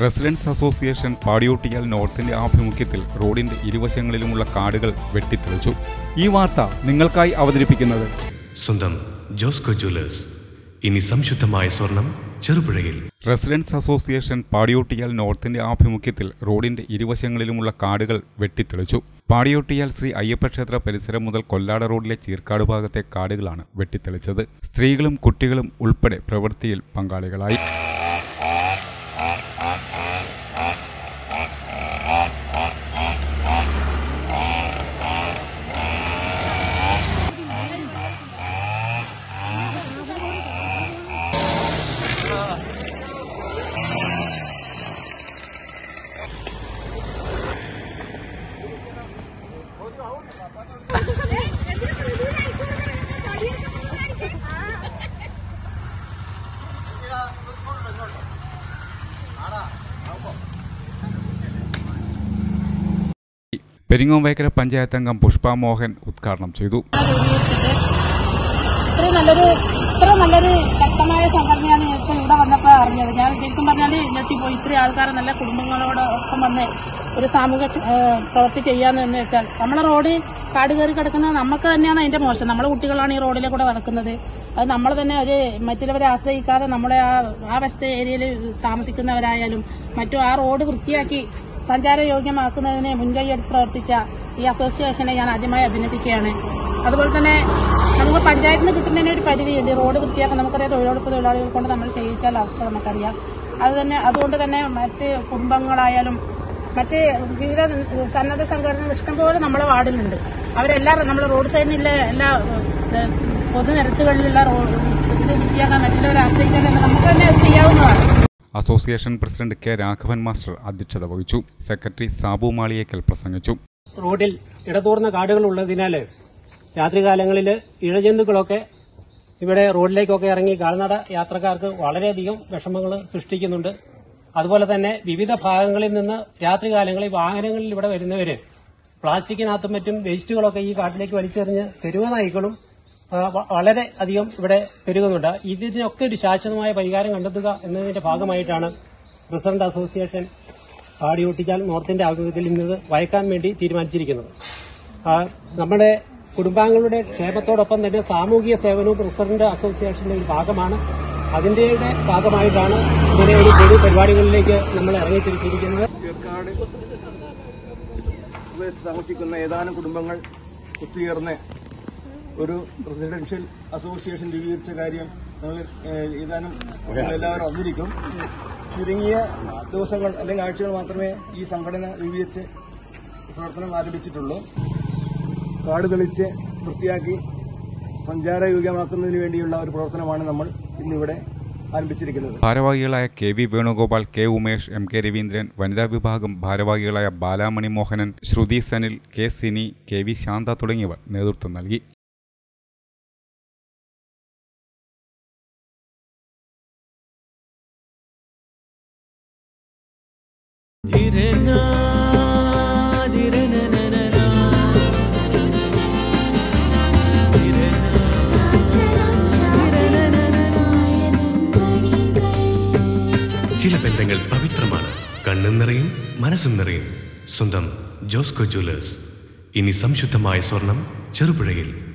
Residence association Padiyottuchal നോർത്തിന്റെ ആഭിമുഖ്യത്തിൽ റോഡിന്റെ ഇരുവശങ്ങളിലുമുള്ള കാടുകൾ വെട്ടിത്തെളിച്ചു. ഈ വാർത്ത നിങ്ങൾക്കായി അവതരിപ്പിക്കുന്നത് സ്വന്തം ജോസ്കോ ജ്വല്ലേഴ്സ്. ഇനി സംശുദ്ധമായ സ്വർണം ചെറുപുഴയിൽ. റെസിഡൻസ് അസോസിയേഷൻ പാടിയോട്ടിയാൽ നോർത്തിന്റെ ആഭിമുഖ്യത്തിൽ റോഡിന്റെ ഇരുവശങ്ങളിലുമുള്ള കാടുകൾ വെട്ടിത്തെളിച്ചു. പാടിയോട്ടിയാൽ ശ്രീ അയ്യപ്പക്ഷേത്ര പരിസരം മുതൽ കൊല്ലാട റോഡിലെ ചീർക്കാട് ഭാഗത്തെ കാടുകളാണ് വെട്ടിത്തെളിച്ചത്. സ്ത്രീകളും കുട്ടികളും ഉൾപ്പെടെ പ്രവൃത്തിയിൽ പങ്കാളികളായി. പെരിങ്ങോംവൈക്കര പഞ്ചായത്ത് അംഗം പുഷ്പ മോഹൻ ഉദ്ഘാടനം ചെയ്തു. ഇത്ര നല്ലൊരു ഇത്ര നല്ലൊരു ശക്തമായ സംഘടനയാണ് ഇപ്പൊ ഇവിടെ വന്നപ്പോൾ അറിഞ്ഞത്. ഞാൻ ശരിക്കും പറഞ്ഞാൽ ഞെട്ടിപ്പോയി ഇത്രയും ആൾക്കാരെ നല്ല കുടുംബങ്ങളോടൊപ്പം വന്ന് ഒരു സാമൂഹിക പ്രവൃത്തി ചെയ്യാന്ന് എന്ന് വെച്ചാൽ നമ്മളെ റോഡ് കാട് കയറി കിടക്കുന്നത് നമുക്ക് തന്നെയാണ് അതിന്റെ മോശം. നമ്മളെ കുട്ടികളാണ് ഈ റോഡിലെ കൂടെ നടക്കുന്നത്. അത് നമ്മൾ തന്നെ ഒരു മറ്റുള്ളവരെ ആശ്രയിക്കാതെ നമ്മുടെ ആ ആ വശത്തെ ഏരിയയിൽ താമസിക്കുന്നവരായാലും മറ്റും ആ റോഡ് വൃത്തിയാക്കി സഞ്ചാരയോഗ്യമാക്കുന്നതിന് മുൻകൈയെടുത്ത് പ്രവർത്തിച്ച ഈ അസോസിയേഷനെ ഞാൻ ആദ്യമായി അഭിനന്ദിക്കുകയാണ്. അതുപോലെ തന്നെ നമുക്ക് പഞ്ചായത്തിന് കിട്ടുന്നതിന് ഒരു പരിധിയുണ്ട്. റോഡ് വൃത്തിയാക്കാൻ നമുക്കറിയാം തൊഴിലുറപ്പ് തൊഴിലാളികൾ കൊണ്ട് നമ്മൾ ചെയ്യിച്ചാൽ അവസ്ഥ നമുക്കറിയാം. അത് തന്നെ അതുകൊണ്ട് തന്നെ മറ്റ് കുടുംബങ്ങളായാലും മറ്റ് വിവിധ സന്നദ്ധ സംഘടനകൾ ഇഷ്ടംപോലെ നമ്മുടെ വാർഡിലുണ്ട്. അവരെല്ലാം നമ്മൾ റോഡ് സൈഡിലുള്ള എല്ലാ പൊതുനിരത്തുകളിലുള്ള റോഡ് ഇത് വൃത്തിയാക്കാൻ മറ്റുള്ളവരെ ആശ്രയിക്കാൻ നമുക്ക് തന്നെ അത് ചെയ്യാവുന്നതാണ്. Association president K Raghavan master അധ്യക്ഷത വഹിച്ചു. സെക്രട്ടറി സാബു മാളിയേക്കൽ പ്രസംഗിച്ചു. റോഡിൽ ഇടതൂർന്ന കാടുകൾ ഉള്ളതിനാൽ രാത്രികാലങ്ങളിൽ ഇഴജന്തുക്കളൊക്കെ ഇവിടെ റോഡിലേക്കൊക്കെ ഇറങ്ങി കാൽനട യാത്രക്കാർക്ക് വളരെയധികം വിഷമങ്ങൾ സൃഷ്ടിക്കുന്നുണ്ട്. അതുപോലെ തന്നെ വിവിധ ഭാഗങ്ങളിൽ നിന്ന് രാത്രികാലങ്ങളിൽ വാഹനങ്ങളിൽ ഇവിടെ വരുന്നവര് പ്ലാസ്റ്റിക്കിനകത്തും മറ്റും വേസ്റ്റുകളൊക്കെ ഈ കാട്ടിലേക്ക് വലിച്ചെറിഞ്ഞ് തെരുവ് നായ്ക്കളും വളരെ അധികം ഇവിടെ പെരുകുന്നുണ്ട്. ഇതിനൊക്കെ ഒരു ശാശ്വതമായ പരിഹാരം കണ്ടെത്തുക എന്നതിന്റെ ഭാഗമായിട്ടാണ് പ്രസിഡന്റ് അസോസിയേഷൻ ആടിയൊട്ടിച്ചാൽ നോർത്തിന്റെ ആഭിമുഖ്യത്തിൽ ഇന്നത് വയക്കാൻ വേണ്ടി തീരുമാനിച്ചിരിക്കുന്നത്. നമ്മുടെ കുടുംബാംഗങ്ങളുടെ ക്ഷേമത്തോടൊപ്പം തന്നെ സാമൂഹിക സേവനവും പ്രസിഡന്റ് അസോസിയേഷന്റെ ഒരു ഭാഗമാണ്. അതിന്റെ ഭാഗമായിട്ടാണ് ഇങ്ങനെ ഒരു പൊതു പരിപാടികളിലേക്ക് നമ്മൾ ഇറങ്ങിത്തിരിച്ചിരിക്കുന്നത്. താമസിക്കുന്ന ഏതാനും കുടുംബങ്ങൾ ഒത്തുചേർന്ന് ഒരു റെസിഡൻഷ്യൽ അസോസിയേഷൻ രൂപീകരിച്ച കാര്യം നമ്മൾ ഏതാനും എല്ലാവരും അറിഞ്ഞിരിക്കും. ചുരുങ്ങിയ ദിവസങ്ങൾ അല്ലെങ്കിൽ ആഴ്ചകൾ മാത്രമേ ഈ സംഘടന രൂപീകരിച്ച് പ്രവർത്തനം ആരംഭിച്ചിട്ടുള്ളൂ. കാട് തെളിച്ച് വൃത്തിയാക്കി സഞ്ചാരയോഗ്യമാക്കുന്നതിന് വേണ്ടിയുള്ള ഒരു പ്രവർത്തനമാണ് നമ്മൾ ഇന്നിവിടെ ആരംഭിച്ചിരിക്കുന്നത്. ഭാരവാഹികളായ K V Venugopal K Umesh M K Raveendran വനിതാ വിഭാഗം ഭാരവാഹികളായ Balamani Mohanan Shruthi Sanil K Sini K V Shantha തുടങ്ങിയവർ നേതൃത്വം നൽകി. ചില ബന്ധങ്ങൾ പവിത്രമാണ്. കണ്ണും നിറയും മനസ്സും നിറയും. സ്വന്തം ജോസ്കോ ജ്വല്ലേഴ്സ്. ഇനി സംശുദ്ധമായ സ്വർണം ചെറുപുഴയിൽ.